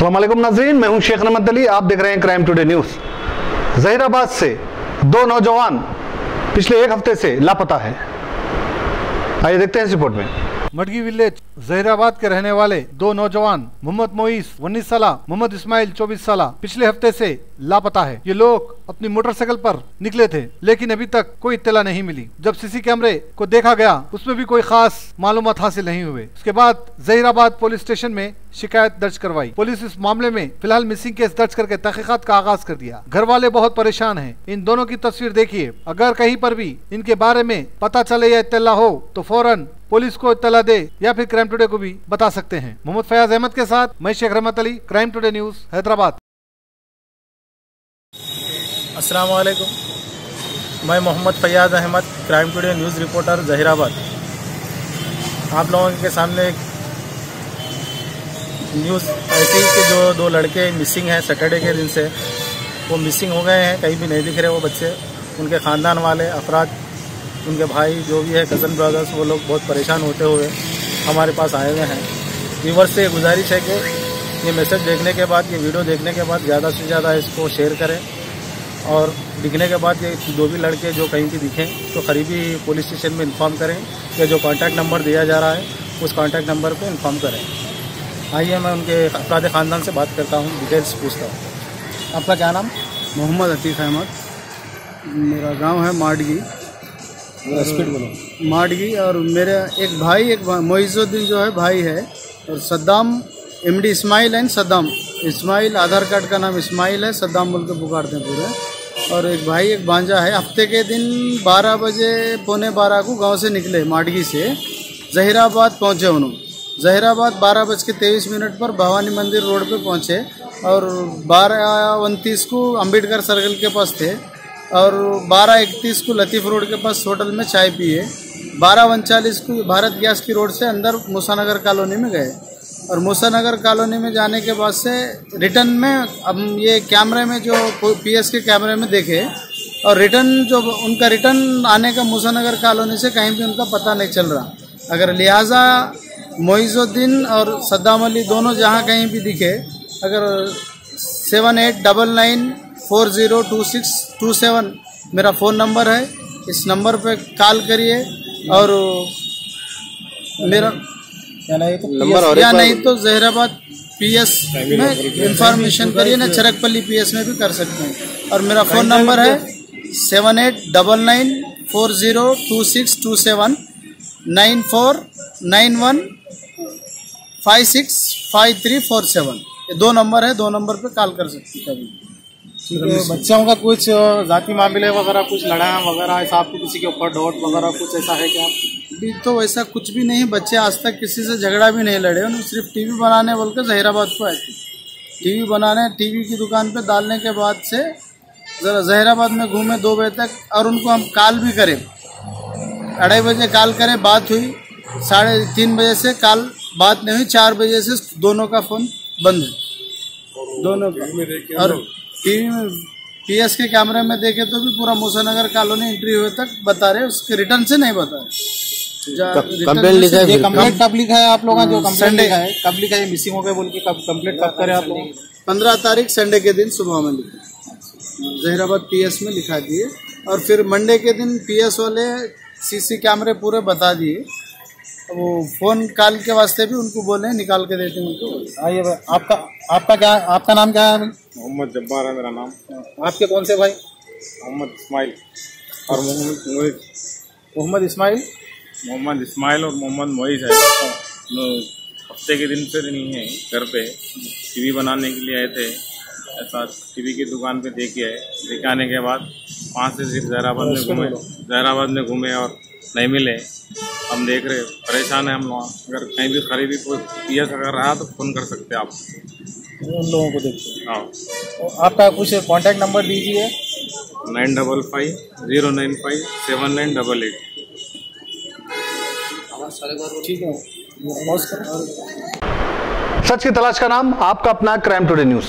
असलम नाजरीन मैं हूँ शेख रहमत अली। आप देख रहे हैं क्राइम टुडे न्यूज़ जहीराबाद से दो नौजवान पिछले एक हफ़्ते से लापता है। आइए देखते हैं इस रिपोर्ट में। मडगी विलेज, जहीराबाद के रहने वाले दो नौजवान, मोहम्मद मोईस उन्नीस साल, मोहम्मद इस्माइल, चौबीस साल, पिछले हफ़्ते से लापता है। ये लोग अपनी मोटरसाइकिल पर निकले थे, लेकिन अभी तक कोई इत्तला नहीं मिली। जब सीसी कैमरे को देखा गया, उसमें भी कोई खास मालूम हासिल नहीं हुए। उसके बाद जहीराबाद पुलिस स्टेशन में शिकायत दर्ज करवाई। पुलिस इस मामले में फ़िलहाल मिसिंग केस दर्ज करके तहकीकात का आगाज़ कर दिया। घर वाले बहुत परेशान हैं। इन दोनों की तस्वीर देखिए। अगर कहीं पर भी इनके बारे में पता चले या इतला हो तो फ़ौरन पुलिस को इतला दे या फिर क्राइम टुडे को भी बता सकते हैं। मोहम्मद फयाज अहमद के साथ मैं Sheikh Rahmat Ali crime today news Hyderabad. अस्सलाम वालेकुम मैं Mohammad Faiyaz Ahmed crime today news reporter Zaheerabad. आप लोगों के सामने एक न्यूज़ ऐसी कि जो दो लड़के मिसिंग हैं सैटरडे के दिन से, वो मिसिंग हो गए हैं, कहीं भी नहीं दिख रहे वो बच्चे। उनके ख़ानदान वाले, अफराद उनके भाई जो भी है कज़न ब्रदर्स वो लोग बहुत परेशान होते हुए हमारे पास आए हुए हैं। व्यूवर्स, से गुजारिश है कि ये मैसेज देखने के बाद, ये वीडियो देखने के बाद ज़्यादा से ज़्यादा इसको शेयर करें और दिखने के बाद ये दो भी लड़के जो कहीं भी दिखें तो करीबी पुलिस स्टेशन में इन्फॉर्म करें या जो कॉन्टैक्ट नंबर दिया जा रहा है, उस कॉन्टैक्ट नंबर पर इन्फॉर्म करें। आइए मैं उनके अपराध ख़ानदान से बात करता हूँ डिटेल्स पूछता हूँ। आपका क्या नाम? मोहम्मद अतीफ़ अहमद। मेरा गाँव है माडगी। माडगी और मेरे एक भाई एक मोइजुद्दीन जो है भाई है और सद्दाम एमडी इस्माइल है सद्दाम। इस्माइल आधार कार्ड का नाम इस्माइल है सद्दाम बोल के पुकारते हैं पूरे। और एक भाई एक बांजा है हफ़्ते के दिन 12 बजे पौने बारह को गाँव से निकले माडगी से। जहीराबाद पहुँचे उन्होंने। जहीराबाद बारह बज के तेईस मिनट पर भवानी मंदिर रोड पे पहुँचे और बारह उनतीस को अंबेडकर सर्कल के पास थे। और बारह इकतीस को लतीफ़ रोड के पास होटल में चाय पिए। बारह उनचालीस को भारत गैस की रोड से अंदर मूसानगर कॉलोनी में गए। और मूसानगर कॉलोनी में जाने के बाद से रिटर्न में अब ये कैमरे में जो पीएस के कैमरे में देखे और रिटर्न जो उनका रिटर्न आने का मूसानगर कॉलोनी से कहीं भी उनका पता नहीं चल रहा। अगर लिहाजा मोइजुद्दीन और सद्दाम अली दोनों जहाँ कहीं भी दिखे, अगर seven eight double nine four zero two six two seven मेरा फ़ोन नंबर है। इस नंबर पे कॉल करिए और मेरा क्या नहीं तो नंबर या नहीं तो जहराबाद पीएस में इंफॉर्मेशन करिए ना चरकपल्ली पीएस में भी कर सकते हैं। और मेरा फ़ोन नंबर है seven eight double nine four zero two six two seven nine four nine one five six five three four seven ये दो नंबर है दो नंबर पे कॉल कर सकते हैं कभी। है बच्चों का कुछ जाति मामले वगैरह कुछ लड़ाई वगैरह ऐसा आपको किसी के ऊपर डॉट वगैरह कुछ ऐसा है क्या? अभी तो ऐसा कुछ भी नहीं बच्चे आज तक किसी से झगड़ा भी नहीं लड़े। उन्होंने सिर्फ़ टीवी बनाने बोल के जहीराबाद को आए थे। टीवी बनाने टीवी की दुकान पे डालने के बाद से ज़रा जहराबाद में घूमे दो बजे तक और उनको हम कॉल भी करें। अढ़ाई बजे कॉल करें बात हुई। साढ़े तीन बजे से कॉल बात नहीं हुई। चार बजे से दोनों का फ़ोन बंद है। दोनों का। और पीएस के कैमरे में देखे तो भी पूरा मूसानगर कॉलोनी एंट्री हुए तक बता रहे उसके रिटर्न से नहीं बता रहे। कंप्लेंट लिखा है कंप्लेंट कब लिखा है आप लोगों जो कंप्लेंट लिखा है? कब लिखा है? मिसिंग हो गए बोल के कब कंप्लेंट कब करे आप लोग? पंद्रह तारीख संडे के दिन सुबह में लिखा जहीराबाद पीएस में लिखा दिए। और फिर मंडे के दिन पीएस वाले सीसी कैमरे पूरे बता दिए। वो फ़ोन कॉल के वास्ते भी उनको बोले निकाल के देते हैं उनको। आइए भाई, आपका आपका क्या आपका नाम क्या है मोहम्मद जब्बार है मेरा नाम। आपके कौन से भाई? मोहम्मद इस्माइल। और मोहम्मद मोइज मोहम्मद इस्माइल? मोहम्मद इस्माइल और मोहम्मद मोइज है। हफ़्ते के दिन से नहीं है घर पे। टीवी बनाने के लिए आए थे। ऐसा टीवी की दुकान पे देखे है देखे आने के बाद वहाँ से सिर्फ़ जहराबाद में घूमे। जहराबाद में घूमे और नहीं मिले। हम देख रहे परेशान है हम लोग। अगर कहीं भी खरीदी कोई पी अगर रहा तो फ़ोन कर सकते हैं आप। उन लोगों को देखते हैं। आपका कुछ कांटेक्ट नंबर दीजिए। Nine double five zero nine five seven nine double eight. ठीक है। सच की तलाश का नाम आपका अपना क्राइम टुडे न्यूज़